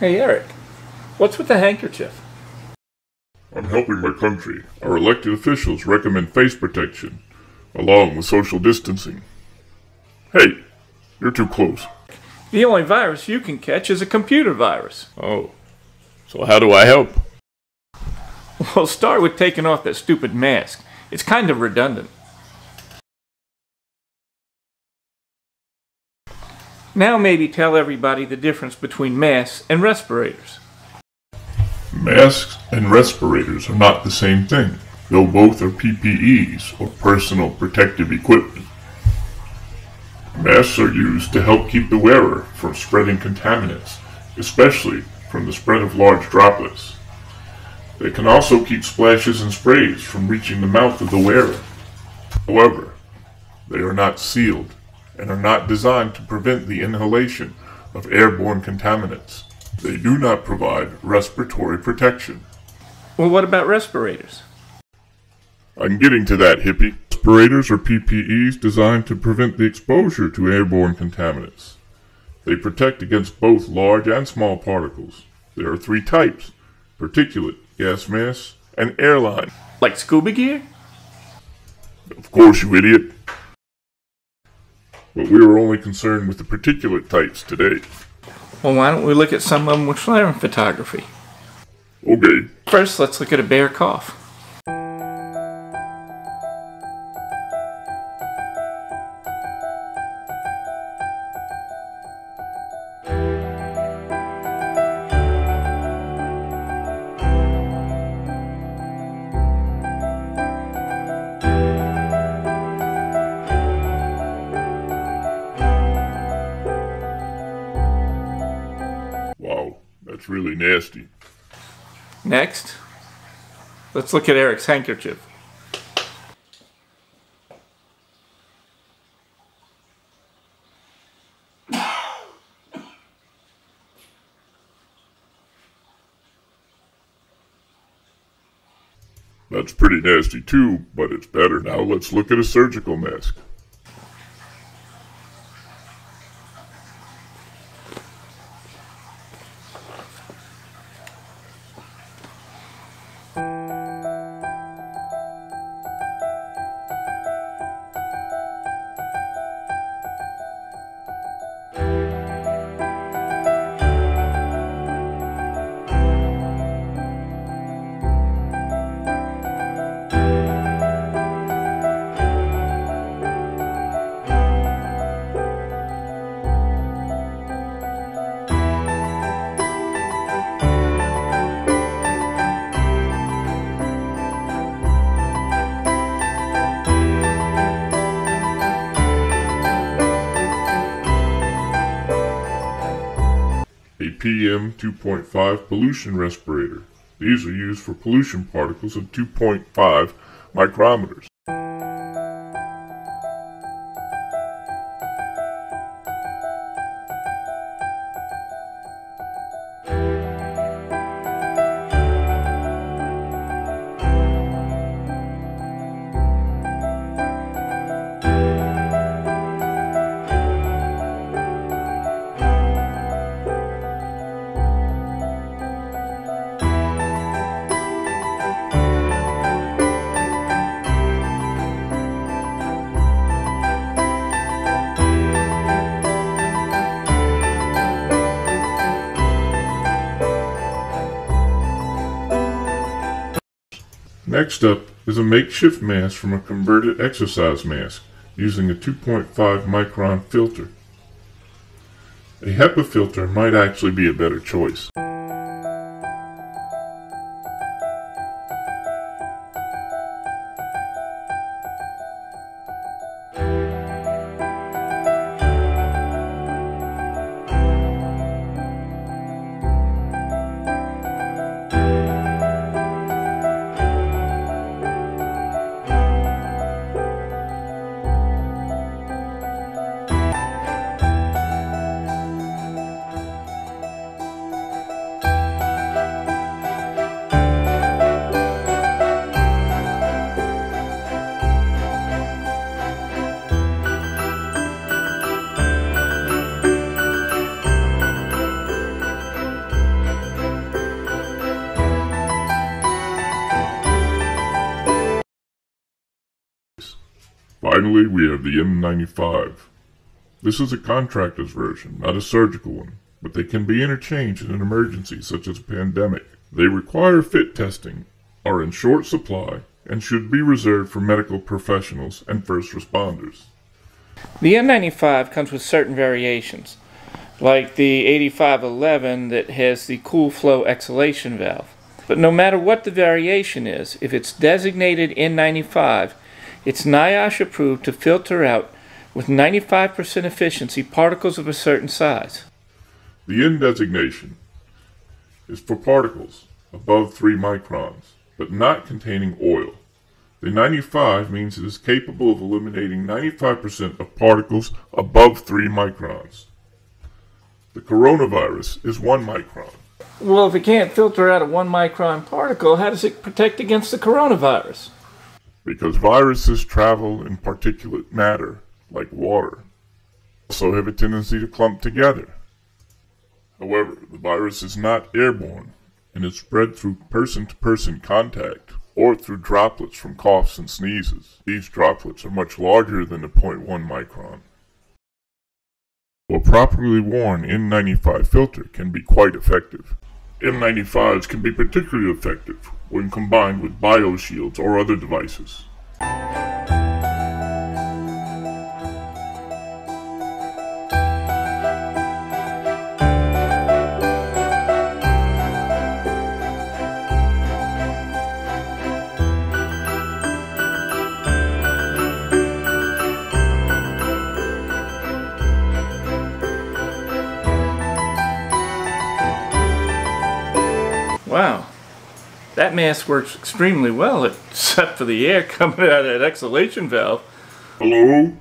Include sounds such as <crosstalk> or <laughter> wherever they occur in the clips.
Hey, Eric, what's with the handkerchief? I'm helping my country. Our elected officials recommend face protection, along with social distancing. Hey, you're too close. The only virus you can catch is a computer virus. Oh. So how do I help? Well, start with taking off that stupid mask. It's kind of redundant. Now maybe tell everybody the difference between masks and respirators. Masks and respirators are not the same thing, though both are PPEs, or personal protective equipment. Masks are used to help keep the wearer from spreading contaminants, especially from the spread of large droplets. They can also keep splashes and sprays from reaching the mouth of the wearer. However, they are not sealed and are not designed to prevent the inhalation of airborne contaminants. They do not provide respiratory protection. Well, what about respirators? I'm getting to that, hippie. Respirators are PPEs designed to prevent the exposure to airborne contaminants. They protect against both large and small particles. There are three types particulate, gas mask, and airline. Like scuba gear? Of course, you idiot. But we were only concerned with the particulate types today. Well, why don't we look at some of them with Schlieren photography? Okay, First, let's look at a bare cough. Nasty. Next, let's look at Eric's handkerchief. That's pretty nasty too, but it's better. Now let's look at a surgical mask. PM 2.5 pollution respirator. These are used for pollution particles of 2.5 micrometers. Next up is a makeshift mask from a converted exercise mask using a 2.5 micron filter. A HEPA filter might actually be a better choice. Finally, we have the N95. This is a contractor's version, not a surgical one, but they can be interchanged in an emergency such as a pandemic. They require fit testing, are in short supply, and should be reserved for medical professionals and first responders. The N95 comes with certain variations, like the 8511 that has the cool flow exhalation valve. But no matter what the variation is, if it's designated N95, it's NIOSH approved to filter out with 95% efficiency particles of a certain size. The N designation is for particles above 3 microns, but not containing oil. The 95 means it is capable of eliminating 95% of particles above 3 microns. The coronavirus is 1 micron. Well, if it can't filter out a 1 micron particle, how does it protect against the coronavirus? Because viruses travel in particulate matter, like water, also have a tendency to clump together. However, the virus is not airborne and is spread through person to person contact or through droplets from coughs and sneezes. These droplets are much larger than the 0.1 micron. A properly worn N95 filter can be quite effective. N95s can be particularly effective when combined with bioshields or other devices. Wow. That mask works extremely well, except for the air <laughs> coming out of that exhalation valve. Hello?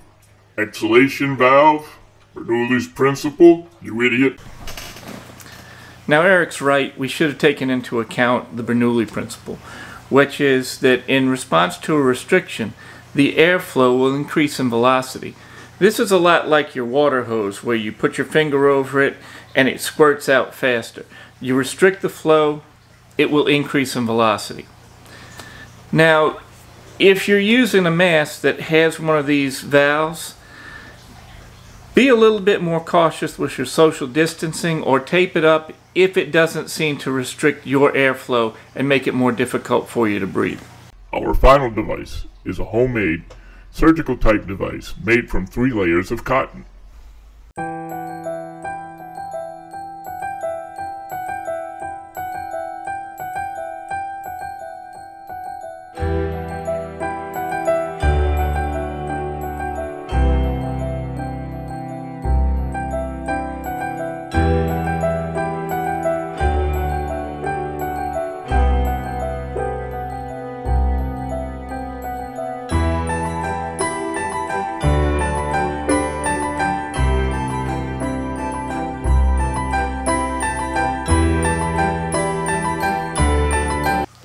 Exhalation valve? Bernoulli's principle? You idiot. Now, Eric's right. We should have taken into account the Bernoulli principle, which is that in response to a restriction, the airflow will increase in velocity. This is a lot like your water hose, where you put your finger over it and it squirts out faster. You restrict the flow, it will increase in velocity. Now, if you're using a mask that has one of these valves, be a little bit more cautious with your social distancing or tape it up if it doesn't seem to restrict your airflow and make it more difficult for you to breathe. Our final device is a homemade surgical type device made from three layers of cotton.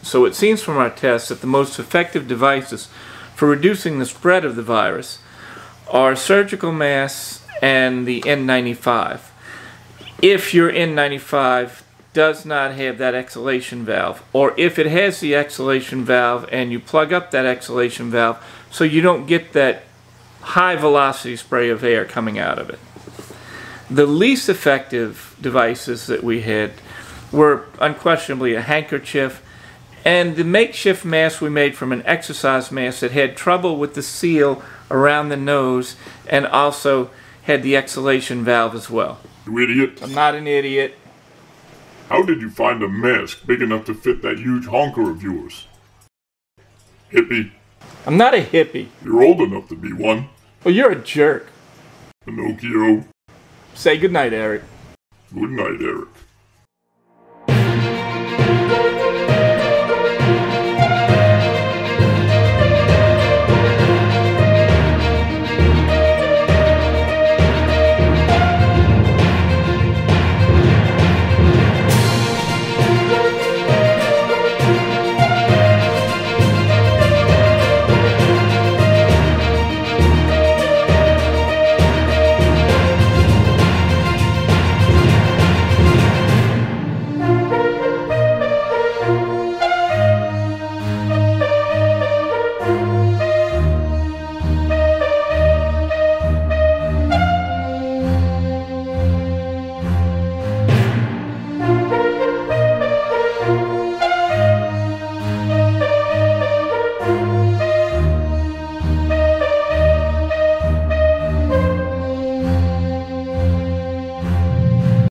So it seems from our tests that the most effective devices for reducing the spread of the virus are surgical masks and the N95. If your N95 does not have that exhalation valve, or if it has the exhalation valve and you plug up that exhalation valve so you don't get that high velocity spray of air coming out of it. The least effective devices that we had were unquestionably a handkerchief and the makeshift mask we made from an exercise mask that had trouble with the seal around the nose and also had the exhalation valve as well. You idiot. I'm not an idiot. How did you find a mask big enough to fit that huge honker of yours? Hippie, I'm not a hippie. you're old enough to be one. Well, you're a jerk. Pinocchio, Say goodnight, Eric. good night, Eric.